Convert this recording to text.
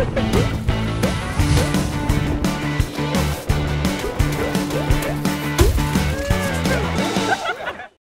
Yeah.